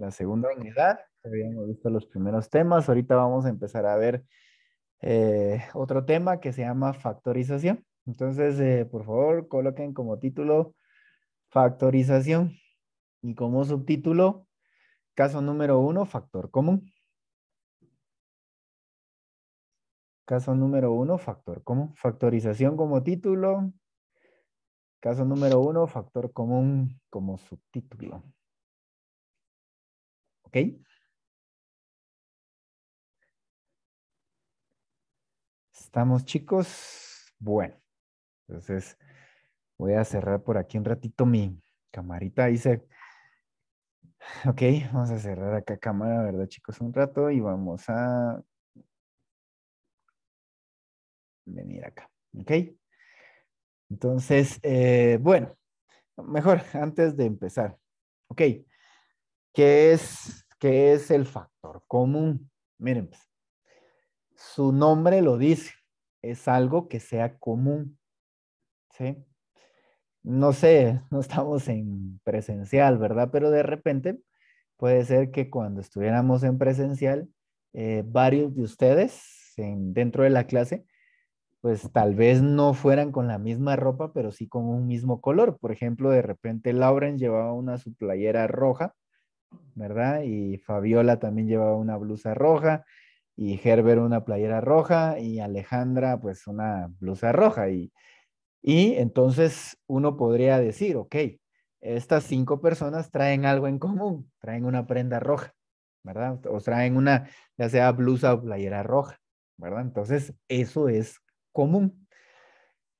la segunda unidad. Habíamos visto los primeros temas. Ahorita vamos a empezar a ver eh, otro tema que se llama factorización. Entonces, eh, por favor, coloquen como título factorización y como subtítulo, caso número uno, factor común. Caso número uno, factor común. Factorización como título. Caso número uno, factor común como subtítulo. ¿Ok? ¿Estamos chicos? Bueno, entonces voy a cerrar por aquí un ratito mi camarita. Dice, ok, vamos a cerrar acá cámara, ¿verdad chicos? Un rato y vamos a venir acá, ¿ok? Entonces, eh, bueno, mejor antes de empezar, ¿ok? ¿Qué es, qué es el factor común? Miren, pues, su nombre lo dice, es algo que sea común, ¿sí? No sé, no estamos en presencial, ¿verdad? Pero de repente puede ser que cuando estuviéramos en presencial, eh, varios de ustedes en, dentro de la clase pues tal vez no fueran con la misma ropa, pero sí con un mismo color. Por ejemplo, de repente Lauren llevaba una su playera roja, ¿verdad? Y Fabiola también llevaba una blusa roja, y Herbert una playera roja, y Alejandra pues una blusa roja. Y, y entonces uno podría decir, ok, estas cinco personas traen algo en común, traen una prenda roja, ¿verdad? O traen una, ya sea blusa o playera roja, ¿verdad? Entonces, eso es común.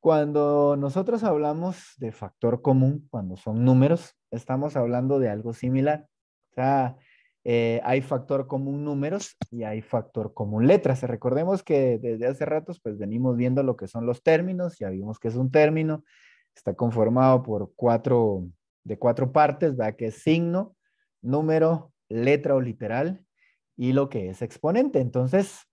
Cuando nosotros hablamos de factor común, cuando son números, estamos hablando de algo similar. O sea, eh, hay factor común números y hay factor común letras. Recordemos que desde hace ratos pues venimos viendo lo que son los términos, ya vimos que es un término, está conformado por cuatro, de cuatro partes, ¿verdad? Que es signo, número, letra o literal y lo que es exponente. Entonces,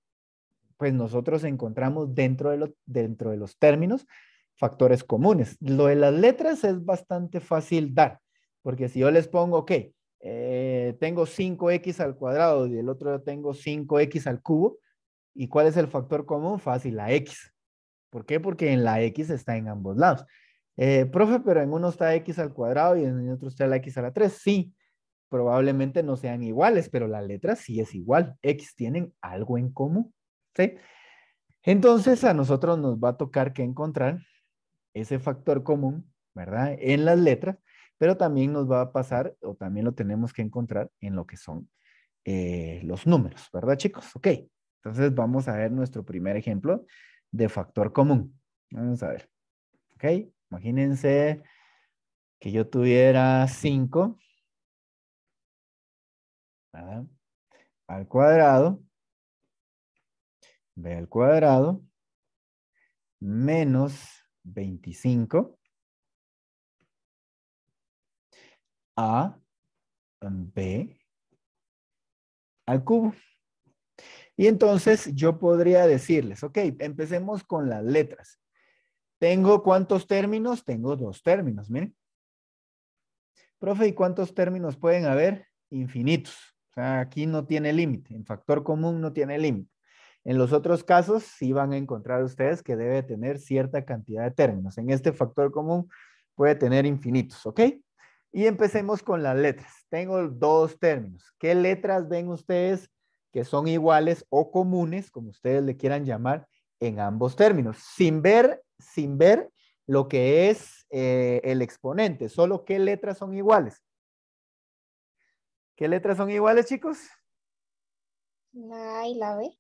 pues nosotros encontramos dentro de, dentro de los términos factores comunes. Lo de las letras es bastante fácil dar, porque si yo les pongo, ok, eh, tengo 5x al cuadrado y el otro tengo 5x al cubo, ¿y cuál es el factor común? Fácil, la x. ¿Por qué? Porque en la x está en ambos lados. Eh, profe, pero en uno está x al cuadrado y en otro está la x a la 3. Sí, probablemente no sean iguales, pero la letra sí es igual. X tienen algo en común. Entonces a nosotros nos va a tocar que encontrar ese factor común, ¿verdad? En las letras, pero también nos va a pasar, o también lo tenemos que encontrar en lo que son eh, los números, ¿verdad chicos? Ok, entonces vamos a ver nuestro primer ejemplo de factor común. Vamos a ver. Ok, imagínense que yo tuviera 5 al cuadrado b al cuadrado menos 25 a b al cubo. Y entonces yo podría decirles, ok, empecemos con las letras. ¿Tengo cuántos términos? Tengo dos términos, miren. Profe, ¿y cuántos términos pueden haber? Infinitos. O sea, aquí no tiene límite. En factor común no tiene límite. En los otros casos, sí van a encontrar ustedes que debe tener cierta cantidad de términos. En este factor común puede tener infinitos, ¿ok? Y empecemos con las letras. Tengo dos términos. ¿Qué letras ven ustedes que son iguales o comunes, como ustedes le quieran llamar, en ambos términos? Sin ver, sin ver lo que es eh, el exponente, solo qué letras son iguales. ¿Qué letras son iguales, chicos? La A y la B.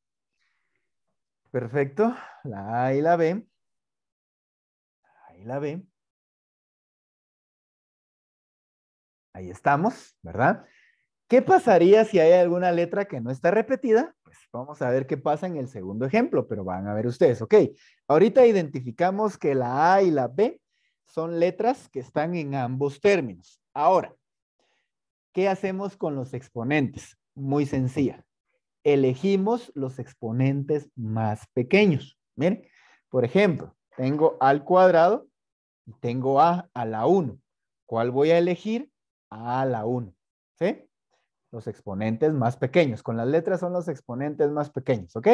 Perfecto. La A y la B. Ahí la B. Ahí estamos, ¿verdad? ¿Qué pasaría si hay alguna letra que no está repetida? Pues vamos a ver qué pasa en el segundo ejemplo, pero van a ver ustedes, ok. Ahorita identificamos que la A y la B son letras que están en ambos términos. Ahora, ¿qué hacemos con los exponentes? Muy sencilla elegimos los exponentes más pequeños. Miren, por ejemplo, tengo al cuadrado y tengo a a la 1. ¿Cuál voy a elegir? A la 1. ¿Sí? los exponentes más pequeños. Con las letras son los exponentes más pequeños, ¿ok?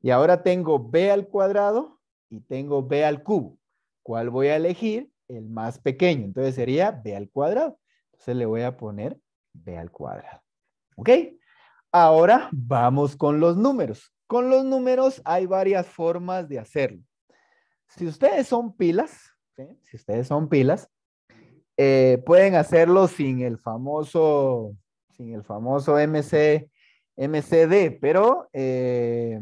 Y ahora tengo b al cuadrado y tengo b al cubo. ¿Cuál voy a elegir? El más pequeño. Entonces sería b al cuadrado. Entonces le voy a poner b al cuadrado. ¿Ok? Ahora vamos con los números. Con los números hay varias formas de hacerlo. Si ustedes son pilas, si ustedes son pilas, eh, pueden hacerlo sin el famoso, sin el famoso MC, MCD, pero eh,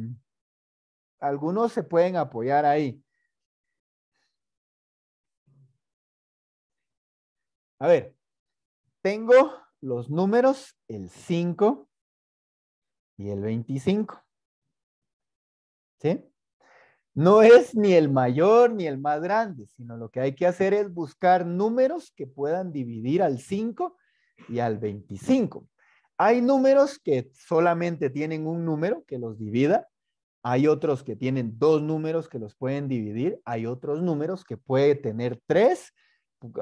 algunos se pueden apoyar ahí. A ver, tengo los números, el 5 y el 25. ¿Sí? No es ni el mayor ni el más grande, sino lo que hay que hacer es buscar números que puedan dividir al 5 y al 25. Hay números que solamente tienen un número que los divida. Hay otros que tienen dos números que los pueden dividir. Hay otros números que pueden tener tres.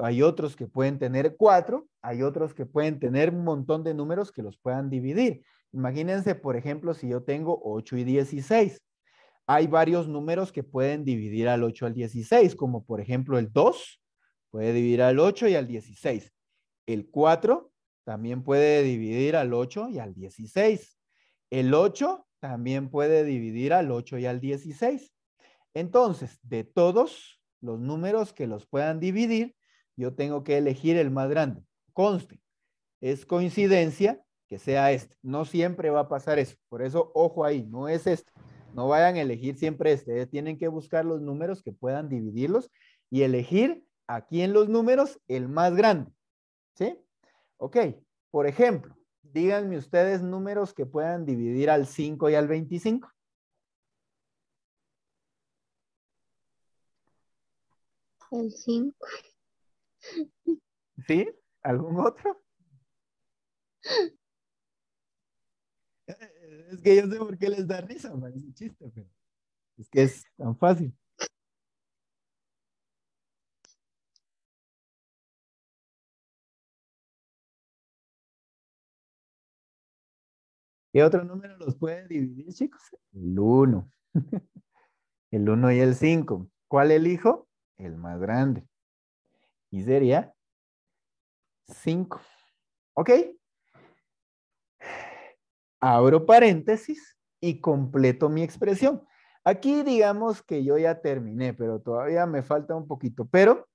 Hay otros que pueden tener cuatro. Hay otros que pueden tener un montón de números que los puedan dividir. Imagínense, por ejemplo, si yo tengo 8 y 16 hay varios números que pueden dividir al 8 al 16, como por ejemplo el 2 puede dividir al 8 y al 16. El 4 también puede dividir al 8 y al 16. El 8 también puede dividir al 8 y al 16. Entonces, de todos los números que los puedan dividir, yo tengo que elegir el más grande. Conste, es coincidencia que sea este. No siempre va a pasar eso. Por eso, ojo ahí, no es este. No vayan a elegir siempre este. Tienen que buscar los números que puedan dividirlos y elegir aquí en los números el más grande. ¿Sí? Ok. Por ejemplo, díganme ustedes números que puedan dividir al 5 y al 25. El 5. ¿Sí? ¿Algún otro? Es que yo sé por qué les da risa, es un chiste, pero es que es tan fácil. ¿Qué otro número los puede dividir, chicos? El 1. El 1 y el 5. ¿Cuál elijo? El más grande. Y sería 5. ¿Ok? Abro paréntesis y completo mi expresión. Aquí digamos que yo ya terminé, pero todavía me falta un poquito, pero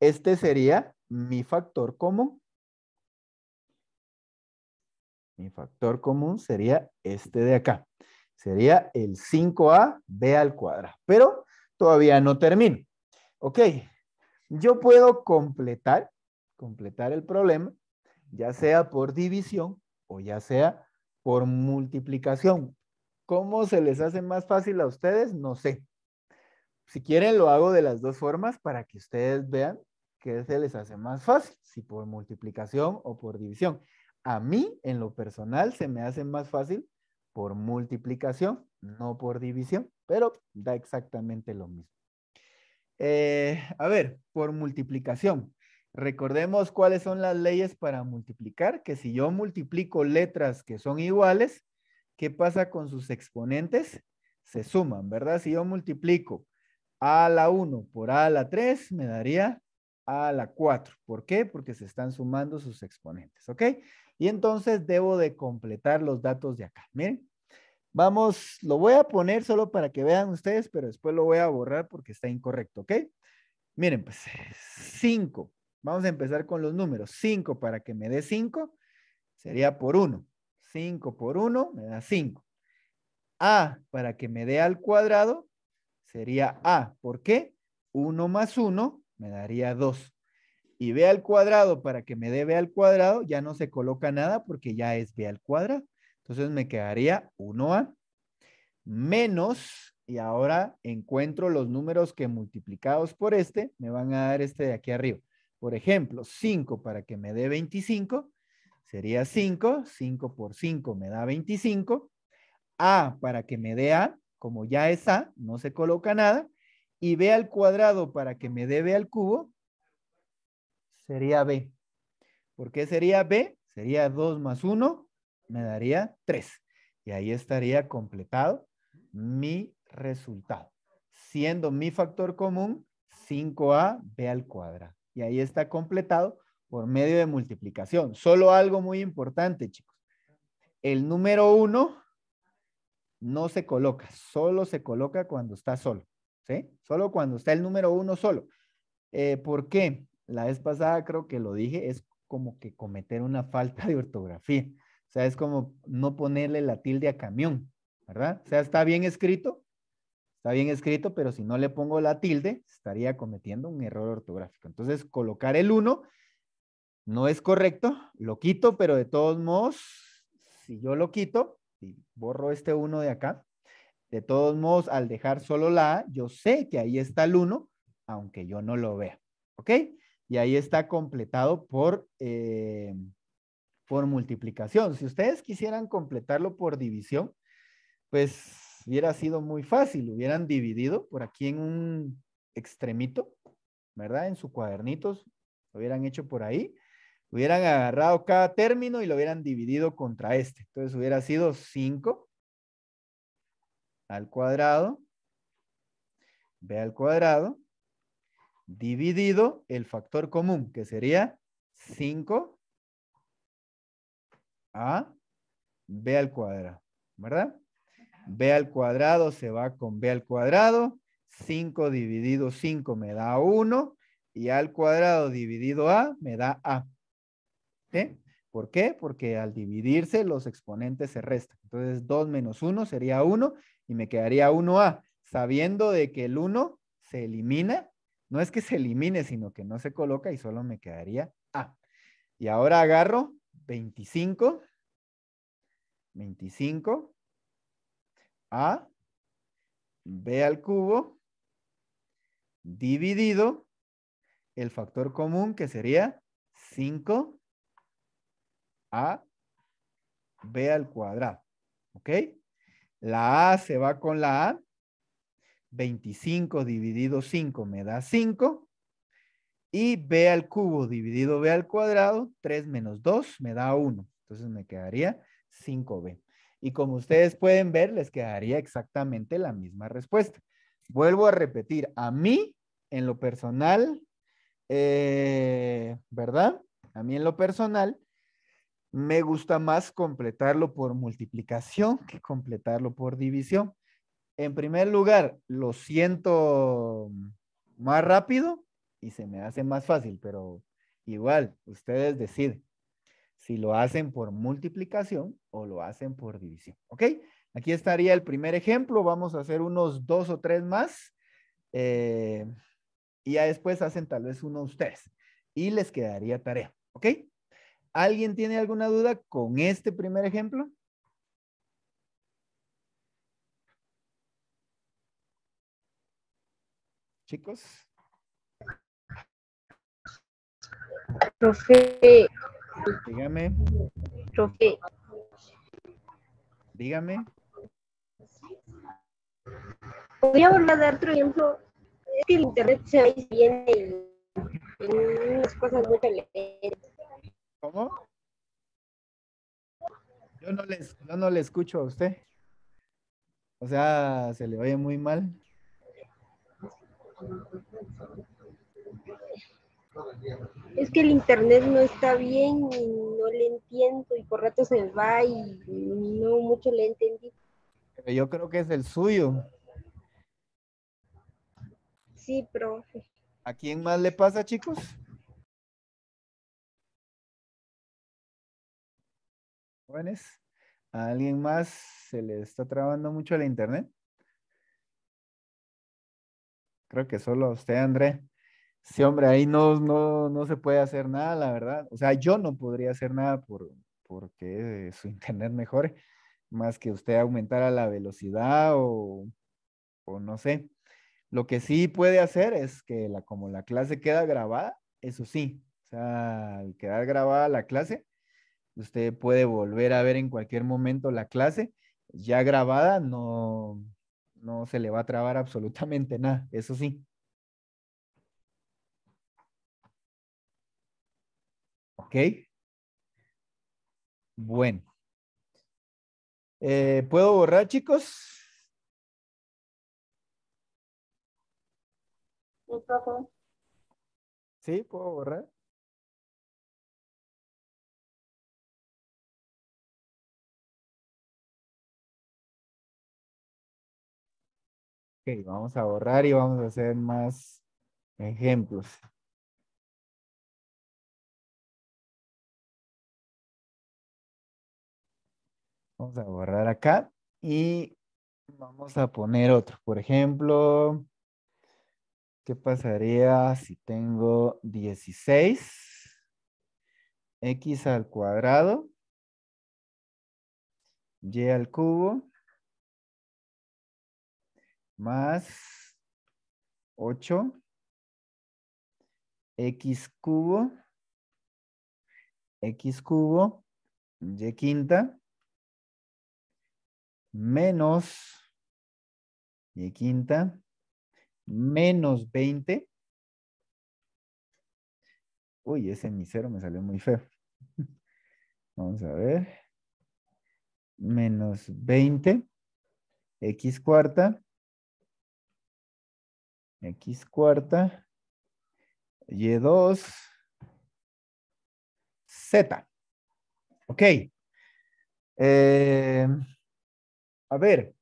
este sería mi factor común. Mi factor común sería este de acá. Sería el 5a b al cuadrado, pero todavía no termino. Ok, yo puedo completar, completar el problema, ya sea por división o ya sea por multiplicación. ¿Cómo se les hace más fácil a ustedes? No sé. Si quieren, lo hago de las dos formas para que ustedes vean qué se les hace más fácil, si por multiplicación o por división. A mí, en lo personal, se me hace más fácil por multiplicación, no por división, pero da exactamente lo mismo. Eh, a ver, por multiplicación. Recordemos cuáles son las leyes para multiplicar, que si yo multiplico letras que son iguales, ¿qué pasa con sus exponentes? Se suman, ¿verdad? Si yo multiplico a la 1 por a la 3, me daría a la 4. ¿Por qué? Porque se están sumando sus exponentes, ¿ok? Y entonces debo de completar los datos de acá. Miren, vamos, lo voy a poner solo para que vean ustedes, pero después lo voy a borrar porque está incorrecto, ¿ok? Miren, pues 5 Vamos a empezar con los números. 5 para que me dé 5 sería por 1. 5 por 1 me da 5. A para que me dé al cuadrado sería A. ¿Por qué? 1 más 1 me daría 2. Y B al cuadrado para que me dé B al cuadrado ya no se coloca nada porque ya es B al cuadrado. Entonces me quedaría 1A menos, y ahora encuentro los números que multiplicados por este me van a dar este de aquí arriba. Por ejemplo, 5 para que me dé 25 sería 5. 5 por 5 me da 25. A para que me dé A, como ya es A, no se coloca nada. Y B al cuadrado para que me dé B al cubo sería B. ¿Por qué sería B? Sería 2 más 1 me daría 3. Y ahí estaría completado mi resultado. Siendo mi factor común 5ab al cuadrado. Y ahí está completado por medio de multiplicación. Solo algo muy importante, chicos. El número 1 no se coloca, solo se coloca cuando está solo. ¿Sí? Solo cuando está el número 1 solo. Eh, ¿Por qué? La vez pasada creo que lo dije, es como que cometer una falta de ortografía. O sea, es como no ponerle la tilde a camión, ¿verdad? O sea, está bien escrito, está bien escrito, pero si no le pongo la tilde, estaría cometiendo un error ortográfico. Entonces, colocar el 1 no es correcto, lo quito, pero de todos modos, si yo lo quito y borro este 1 de acá, de todos modos, al dejar solo la A, yo sé que ahí está el 1, aunque yo no lo vea. ¿Ok? Y ahí está completado por, eh, por multiplicación. Si ustedes quisieran completarlo por división, pues hubiera sido muy fácil. Hubieran dividido por aquí en un extremito, ¿verdad? En su cuadernitos, lo hubieran hecho por ahí. Hubieran agarrado cada término y lo hubieran dividido contra este. Entonces hubiera sido 5 al cuadrado, b al cuadrado, dividido el factor común, que sería 5 a b al cuadrado, ¿verdad? B al cuadrado se va con b al cuadrado, 5 dividido 5 me da 1 y al cuadrado dividido a me da a. ¿Sí? ¿Por qué? Porque al dividirse los exponentes se restan. Entonces 2 menos 1 sería 1 y me quedaría 1a, sabiendo de que el 1 se elimina no es que se elimine, sino que no se coloca y solo me quedaría A. Y ahora agarro 25, 25, A, B al cubo, dividido el factor común que sería 5 A, B al cuadrado. ¿Ok? La A se va con la A 25 dividido 5 me da 5. Y b al cubo dividido b al cuadrado, 3 menos 2 me da 1. Entonces me quedaría 5b. Y como ustedes pueden ver, les quedaría exactamente la misma respuesta. Vuelvo a repetir, a mí, en lo personal, eh, ¿verdad? A mí en lo personal, me gusta más completarlo por multiplicación que completarlo por división. En primer lugar, lo siento más rápido y se me hace más fácil, pero igual, ustedes deciden si lo hacen por multiplicación o lo hacen por división. ¿Ok? Aquí estaría el primer ejemplo. Vamos a hacer unos dos o tres más. Eh, y ya después hacen tal vez uno ustedes. Y les quedaría tarea. ¿Ok? ¿Alguien tiene alguna duda con este primer ejemplo? chicos? Profe. Dígame. Profe. Dígame. Podría volver a dar otro ejemplo. Es que el internet se va y viene en unas cosas muy lentas. ¿Cómo? Yo no, les, yo no le escucho a usted. O sea, se le oye muy mal. Es que el internet no está bien y no le entiendo y por rato se va y no mucho le entendí. Pero yo creo que es el suyo. Sí, profe. ¿A quién más le pasa, chicos? Jóvenes, ¿a alguien más se le está trabando mucho el internet? Creo que solo a usted, André. Sí, hombre, ahí no, no, no se puede hacer nada, la verdad. O sea, yo no podría hacer nada por, porque su internet mejore, más que usted aumentara la velocidad o, o no sé. Lo que sí puede hacer es que la, como la clase queda grabada, eso sí, o sea, al quedar grabada la clase, usted puede volver a ver en cualquier momento la clase ya grabada, no, no se le va a trabar absolutamente nada, eso sí. ¿Ok? Bueno, Eh, ¿Puedo borrar, chicos? Sí. ¿Puedo borrar? Ok, vamos a borrar y vamos a hacer más ejemplos. Vamos a borrar acá y vamos a poner otro. Por ejemplo, ¿qué pasaría si tengo 16 x al cuadrado y al cubo más 8 x cubo x cubo y quinta menos y quinta menos 20. Uy, ese misero me salió muy feo. Vamos a ver. Menos 20. X cuarta. X cuarta. Y2. Z. Ok. Eh, a ver,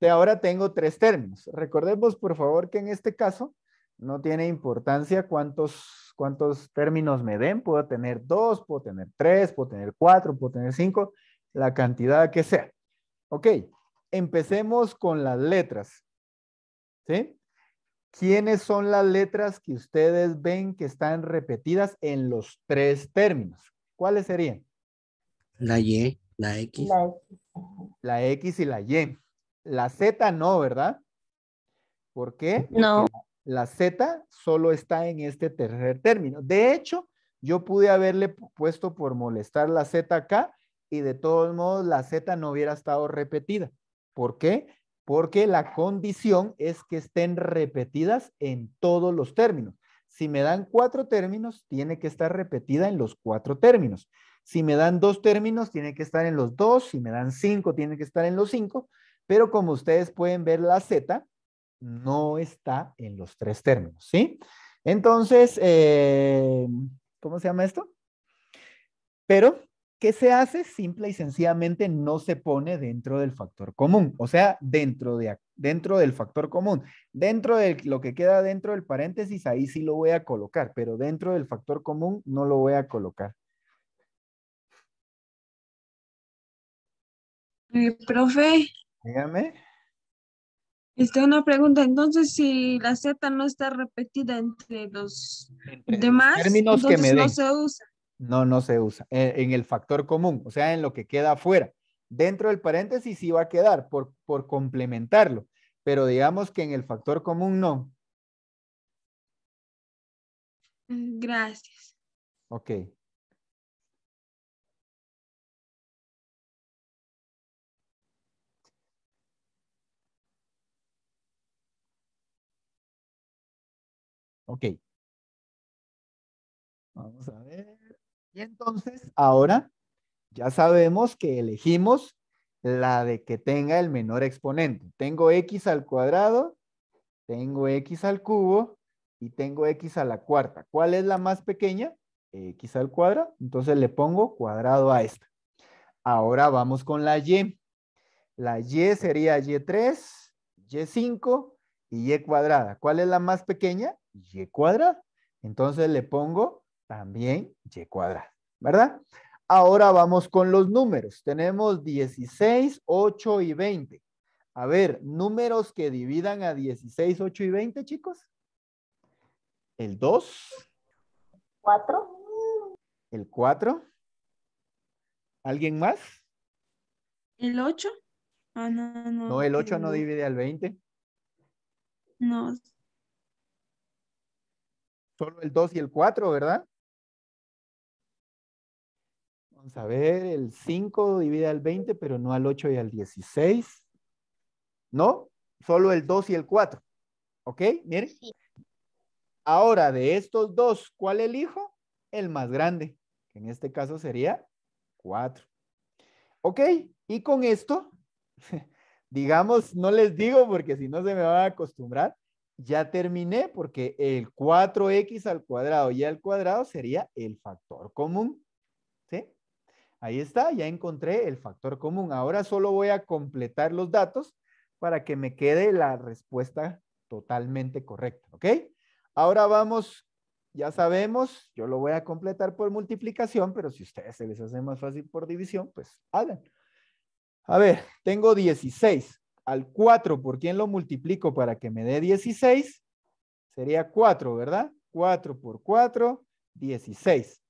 de ahora tengo tres términos. Recordemos, por favor, que en este caso no tiene importancia cuántos, cuántos términos me den. Puedo tener dos, puedo tener tres, puedo tener cuatro, puedo tener cinco, la cantidad que sea. Ok, empecemos con las letras. ¿Sí? ¿Quiénes son las letras que ustedes ven que están repetidas en los tres términos? ¿Cuáles serían? La Y, la X. La X. La X y la Y. La Z no, ¿verdad? ¿Por qué? No. La Z solo está en este tercer término. De hecho, yo pude haberle pu- puesto por molestar la Z acá y de todos modos la Z no hubiera estado repetida. ¿Por qué? Porque la condición es que estén repetidas en todos los términos. Si me dan cuatro términos, tiene que estar repetida en los cuatro términos. Si me dan dos términos, tiene que estar en los dos. Si me dan cinco, tiene que estar en los cinco. Pero como ustedes pueden ver, la Z no está en los tres términos, ¿sí? Entonces, eh, ¿cómo se llama esto? Pero, ¿qué se hace? Simple y sencillamente no se pone dentro del factor común, o sea, dentro, de, dentro del factor común. Dentro de lo que queda dentro del paréntesis, ahí sí lo voy a colocar, pero dentro del factor común no lo voy a colocar. Eh, profe, Dígame. este, una pregunta. Entonces, si la Z no está repetida entre los Entre los demás, términos que me no den. se usa. No, no se usa. En, en el factor común, o sea, en lo que queda afuera. Dentro del paréntesis sí va a quedar por, por complementarlo, pero digamos que en el factor común no. Gracias. Ok. Ok. Vamos a ver. Y entonces, ahora ya sabemos que elegimos la de que tenga el menor exponente. Tengo x al cuadrado, tengo x al cubo y tengo x a la cuarta. ¿Cuál es la más pequeña? x al cuadrado. Entonces le pongo cuadrado a esta. Ahora vamos con la y. La y sería y3, y5 y y cuadrada. ¿Cuál es la más pequeña? Y cuadrada. Entonces le pongo también y cuadrada, ¿verdad? Ahora vamos con los números. Tenemos 16, 8 y 20. A ver, números que dividan a 16, 8 y 20, chicos. El 2, ¿Cuatro? el 4. ¿Alguien más? ¿El 8? Ah, no, no. No, el 8 no divide al 20. No, Solo el 2 y el 4, ¿verdad? Vamos a ver, el 5 divide al 20, pero no al 8 y al 16. ¿No? Solo el 2 y el 4. ¿Ok? Miren. Sí. Ahora, de estos dos, ¿cuál elijo? El más grande, que en este caso sería 4. Ok, y con esto, digamos, no les digo porque si no se me van a acostumbrar, ya terminé porque el 4x al cuadrado y al cuadrado sería el factor común. ¿Sí? Ahí está, ya encontré el factor común. Ahora solo voy a completar los datos para que me quede la respuesta totalmente correcta. ¿Ok? Ahora vamos, ya sabemos, yo lo voy a completar por multiplicación, pero si ustedes se les hace más fácil por división, pues hagan. A ver, tengo 16 al 4, ¿por quién lo multiplico para que me dé 16? Sería 4, ¿verdad? 4 por 4, 16.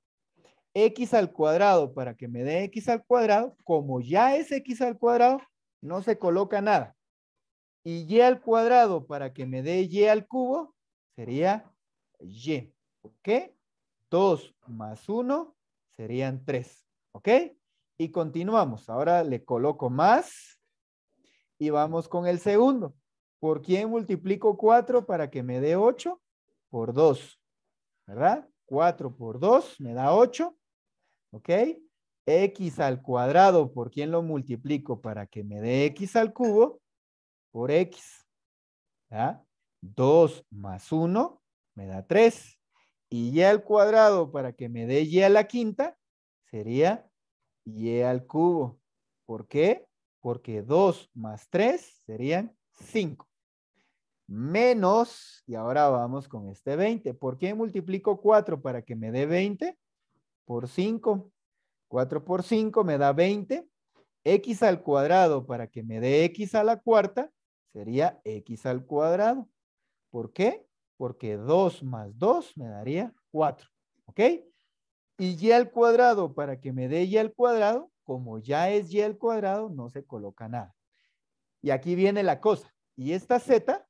X al cuadrado para que me dé X al cuadrado, como ya es X al cuadrado, no se coloca nada. Y Y al cuadrado para que me dé Y al cubo, sería Y. ¿Ok? 2 más 1 serían 3. ¿Ok? Y continuamos. Ahora le coloco más y vamos con el segundo. ¿Por quién multiplico 4 para que me dé 8? Por 2. ¿Verdad? 4 por 2 me da 8. ¿Ok? X al cuadrado, ¿por quién lo multiplico para que me dé X al cubo? Por X. ¿Ya? 2 más 1 me da 3. Y Y al cuadrado para que me dé Y a la quinta sería Y al cubo. ¿Por qué? Porque 2 más 3 serían 5. Menos, y ahora vamos con este 20. ¿Por qué multiplico 4 para que me dé 20? Por 5. 4 por 5 me da 20. X al cuadrado para que me dé X a la cuarta sería X al cuadrado. ¿Por qué? Porque 2 más 2 me daría 4. ¿Ok? Y Y al cuadrado para que me dé Y al cuadrado como ya es y al cuadrado, no se coloca nada. Y aquí viene la cosa. Y esta z,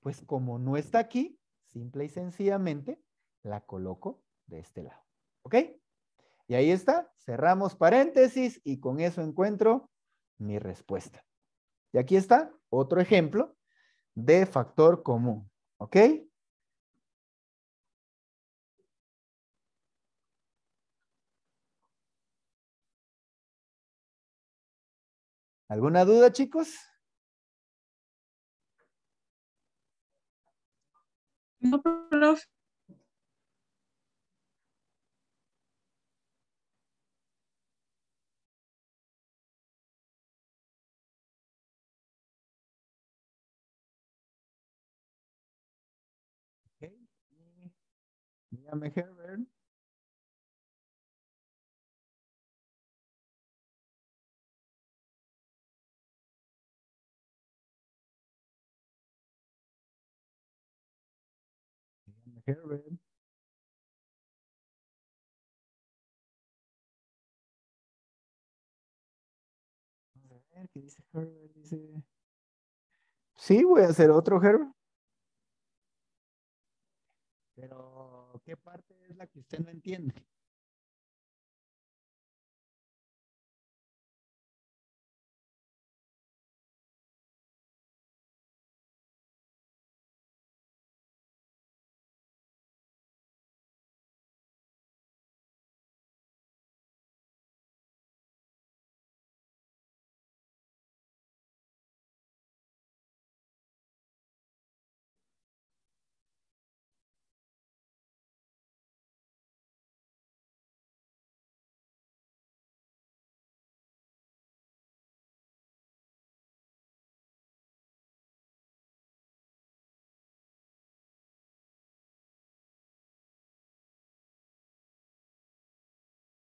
pues como no está aquí, simple y sencillamente la coloco de este lado. ¿Ok? Y ahí está, cerramos paréntesis y con eso encuentro mi respuesta. Y aquí está otro ejemplo de factor común. ¿Ok? ¿Alguna duda, chicos? No, profe. Dígame, Herbert. Herbert. A ver, ¿qué dice Herbert? Dice... Sí, voy a hacer otro Herbert. Pero, ¿qué parte es la que usted no entiende?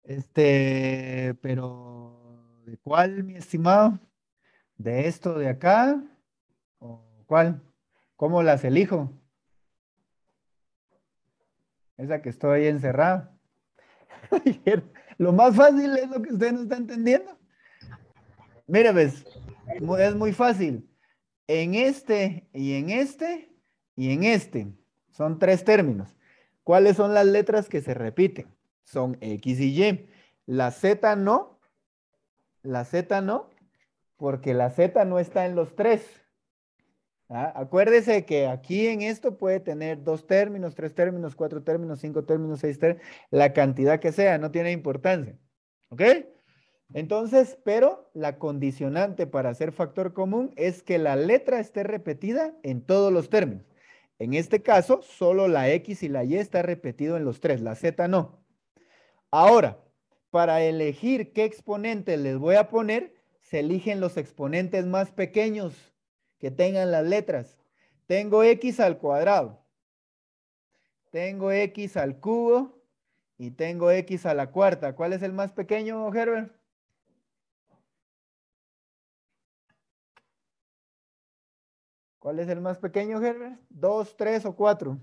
Este, pero ¿de cuál, mi estimado? ¿De esto de acá? ¿O cuál? ¿Cómo las elijo? Esa que estoy encerrado. lo más fácil es lo que usted no está entendiendo. Mire, ves, es muy fácil. En este y en este y en este. Son tres términos. ¿Cuáles son las letras que se repiten? Son X y Y. La Z no, la Z no, porque la Z no está en los tres. ¿Ah? Acuérdese que aquí en esto puede tener dos términos, tres términos, cuatro términos, cinco términos, seis términos, la cantidad que sea, no tiene importancia. ¿Ok? Entonces, pero la condicionante para hacer factor común es que la letra esté repetida en todos los términos. En este caso, solo la X y la Y está repetido en los tres, la Z no. Ahora, para elegir qué exponentes les voy a poner, se eligen los exponentes más pequeños que tengan las letras. Tengo X al cuadrado. Tengo X al cubo y tengo X a la cuarta. ¿Cuál es el más pequeño, Herbert? ¿Cuál es el más pequeño, Herbert? ¿Dos, tres o cuatro?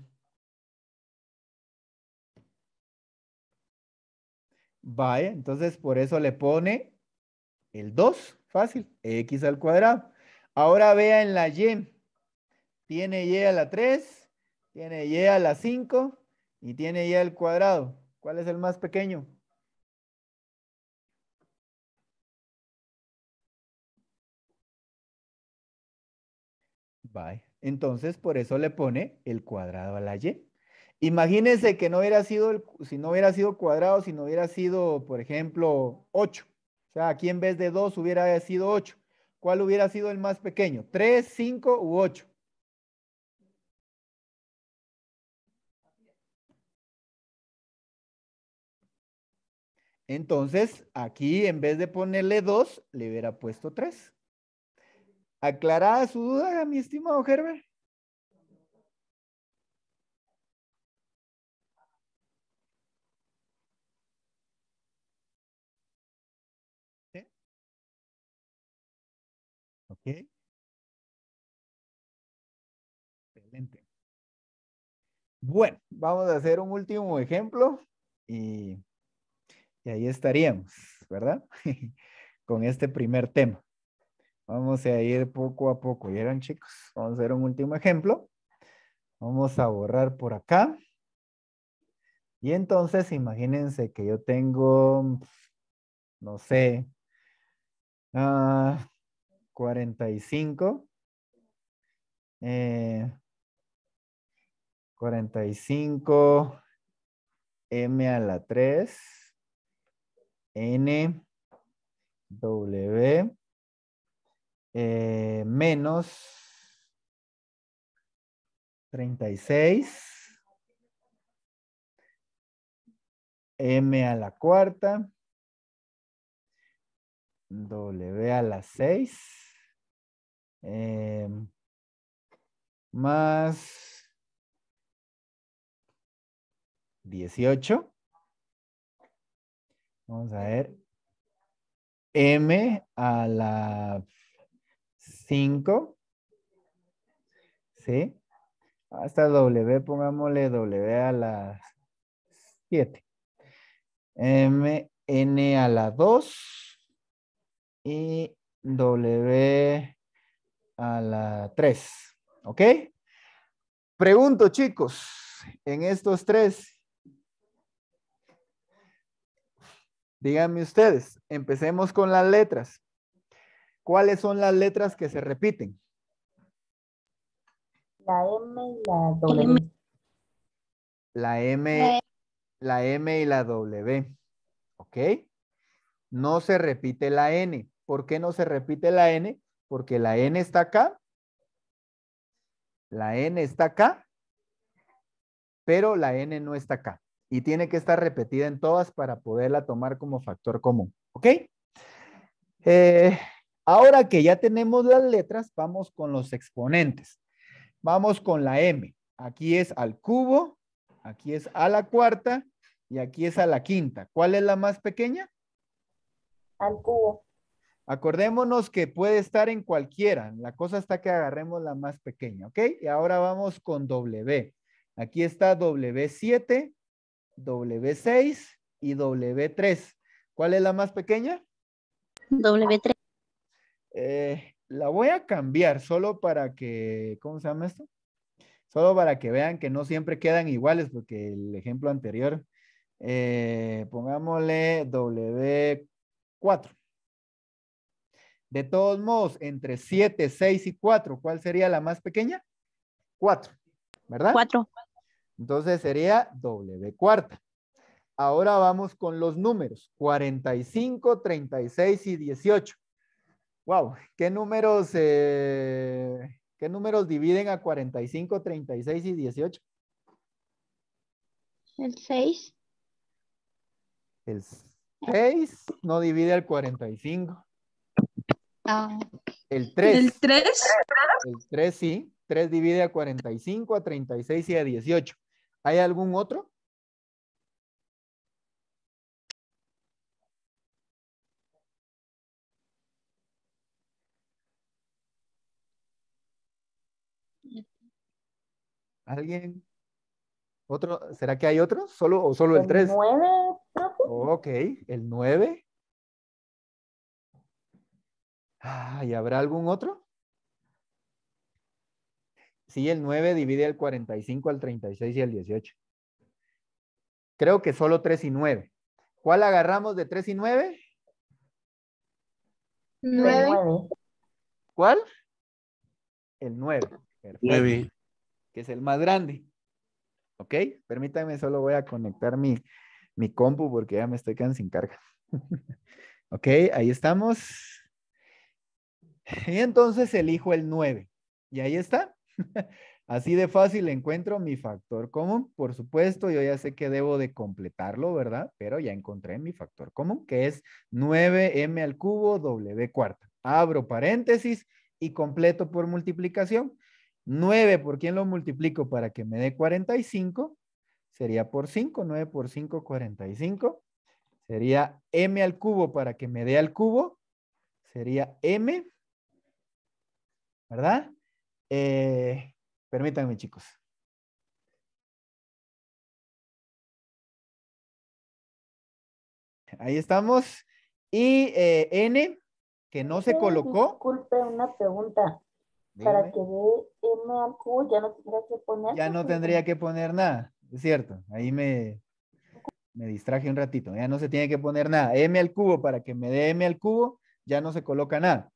Vaya, entonces por eso le pone el 2, fácil, x al cuadrado. Ahora vea en la y, tiene y a la 3, tiene y a la 5 y tiene y al cuadrado. ¿Cuál es el más pequeño? Bye. Entonces, por eso le pone el cuadrado a la y. Imagínense que no hubiera sido, si no hubiera sido cuadrado, si no hubiera sido, por ejemplo, 8. O sea, aquí en vez de 2 hubiera sido 8. ¿Cuál hubiera sido el más pequeño? ¿3, 5 u 8? Entonces, aquí en vez de ponerle 2, le hubiera puesto 3. ¿Aclarada su duda, mi estimado Herbert? Excelente. Bueno, vamos a hacer un último ejemplo y, y ahí estaríamos, ¿verdad? Con este primer tema. Vamos a ir poco a poco. ¿Vieron, chicos? Vamos a hacer un último ejemplo. Vamos a borrar por acá. Y entonces, imagínense que yo tengo, no sé, ah, 45. Eh, 45 m a la 3 n w eh, menos 36 m a la cuarta w a la 6 Em, más 18. Vamos a ver. M a la 5. ¿Sí? Hasta W, pongámosle W a la 7. M, N a la 2. Y W a la 3. ¿Ok? Pregunto, chicos, en estos tres, díganme ustedes, empecemos con las letras. ¿Cuáles son las letras que se repiten? La M y la W. La M, la M y la W. ¿Ok? No se repite la N. ¿Por qué no se repite la N? Porque la N está acá, la N está acá, pero la N no está acá. Y tiene que estar repetida en todas para poderla tomar como factor común. ¿Ok? Eh, ahora que ya tenemos las letras, vamos con los exponentes. Vamos con la M. Aquí es al cubo, aquí es a la cuarta y aquí es a la quinta. ¿Cuál es la más pequeña? Al cubo. Acordémonos que puede estar en cualquiera. La cosa está que agarremos la más pequeña, ¿ok? Y ahora vamos con W. Aquí está W7, W6 y W3. ¿Cuál es la más pequeña? W3. Eh, la voy a cambiar solo para que, ¿cómo se llama esto? Solo para que vean que no siempre quedan iguales, porque el ejemplo anterior, eh, pongámosle W4. De todos modos, entre 7, 6 y 4, ¿cuál sería la más pequeña? 4, ¿verdad? 4. Entonces sería W cuarta. Ahora vamos con los números. 45, 36 y 18. Wow, ¿qué números, eh, ¿qué números dividen a 45, 36 y 18? El 6. El 6 no divide al 45. Ah, El 3. ¿El 3? El 3 sí. 3 divide a 45, a 36 y a 18. ¿Hay algún otro? ¿Alguien? ¿Otro? ¿Será que hay otro? ¿Solo o solo el 3? 9, profe. Ok, el 9. Ah, ¿y habrá algún otro? Sí, el 9 divide el 45 al 36 y al 18. Creo que solo 3 y 9. ¿Cuál agarramos de 3 y 9? 9. 9. ¿Cuál? El 9. Perfecto. Nueve. Que es el más grande. ¿Ok? Permítanme, solo voy a conectar mi, mi compu porque ya me estoy quedando sin carga. ok, ahí estamos. Y entonces elijo el 9. Y ahí está. Así de fácil encuentro mi factor común. Por supuesto, yo ya sé que debo de completarlo, ¿verdad? Pero ya encontré mi factor común, que es 9m al cubo w cuarta. Abro paréntesis y completo por multiplicación. 9, ¿por quién lo multiplico para que me dé 45? Sería por 5, 9 por 5, 45. Sería m al cubo para que me dé al cubo. Sería m, ¿verdad? Eh, permítanme, chicos. Ahí estamos. Y eh, n, que no se colocó. Disculpe, una pregunta. Para que dé m al cubo ya no tendría que poner. Ya no tendría que poner nada, es cierto. Ahí me, me distraje un ratito. Ya no se tiene que poner nada. M al cubo para que me dé M al cubo, ya no se coloca nada.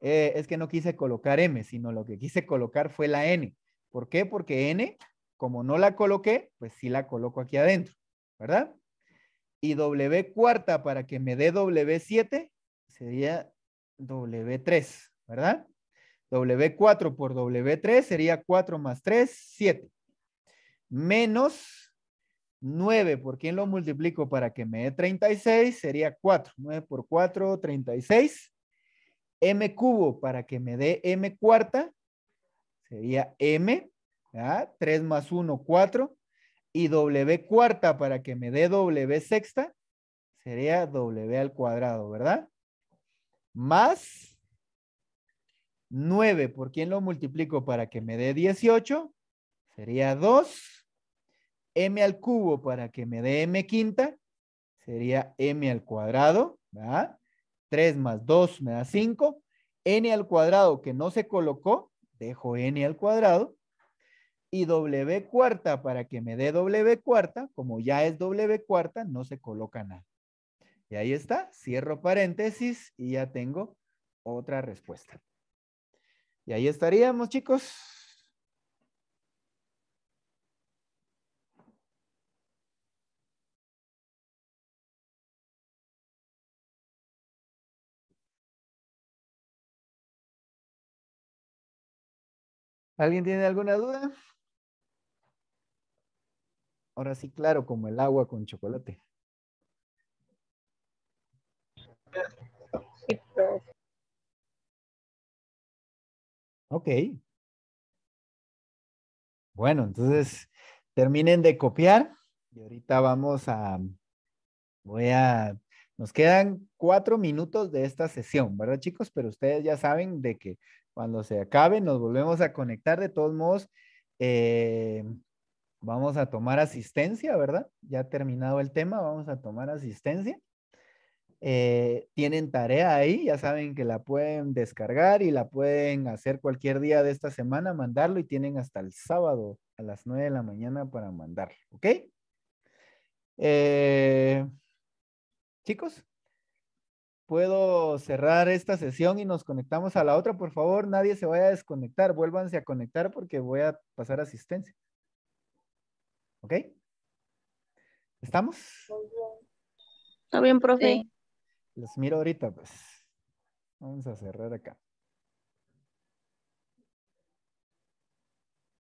Eh, es que no quise colocar M, sino lo que quise colocar fue la N. ¿Por qué? Porque N, como no la coloqué, pues sí la coloco aquí adentro, ¿verdad? Y W cuarta para que me dé W7 sería W3, ¿verdad? W4 por W3 sería 4 más 3, 7. Menos 9, ¿por quién lo multiplico para que me dé 36? Sería 4. 9 por 4, 36. M cubo para que me dé M cuarta sería M. ¿ya? 3 más 1, 4. Y W cuarta para que me dé W sexta sería W al cuadrado, ¿verdad? Más 9, ¿por quién lo multiplico para que me dé 18? Sería 2. M al cubo para que me dé M quinta. Sería M al cuadrado. ¿verdad? 3 más 2 me da 5. N al cuadrado que no se colocó. Dejo N al cuadrado. Y W cuarta para que me dé W cuarta. Como ya es W cuarta, no se coloca nada. Y ahí está. Cierro paréntesis y ya tengo otra respuesta. Y ahí estaríamos, chicos. ¿Alguien tiene alguna duda? Ahora sí, claro, como el agua con chocolate. Ok. Bueno, entonces terminen de copiar y ahorita vamos a, voy a, nos quedan cuatro minutos de esta sesión, ¿verdad chicos? Pero ustedes ya saben de que cuando se acabe nos volvemos a conectar. De todos modos, eh, vamos a tomar asistencia, ¿verdad? Ya terminado el tema, vamos a tomar asistencia. Eh, tienen tarea ahí, ya saben que la pueden descargar y la pueden hacer cualquier día de esta semana, mandarlo y tienen hasta el sábado a las 9 de la mañana para mandarlo, ¿ok? Eh, chicos, ¿puedo cerrar esta sesión y nos conectamos a la otra? Por favor, nadie se vaya a desconectar, vuélvanse a conectar porque voy a pasar asistencia. ¿Ok? ¿Estamos? Está bien, profe. Sí. Los miro ahorita, pues. Vamos a cerrar acá.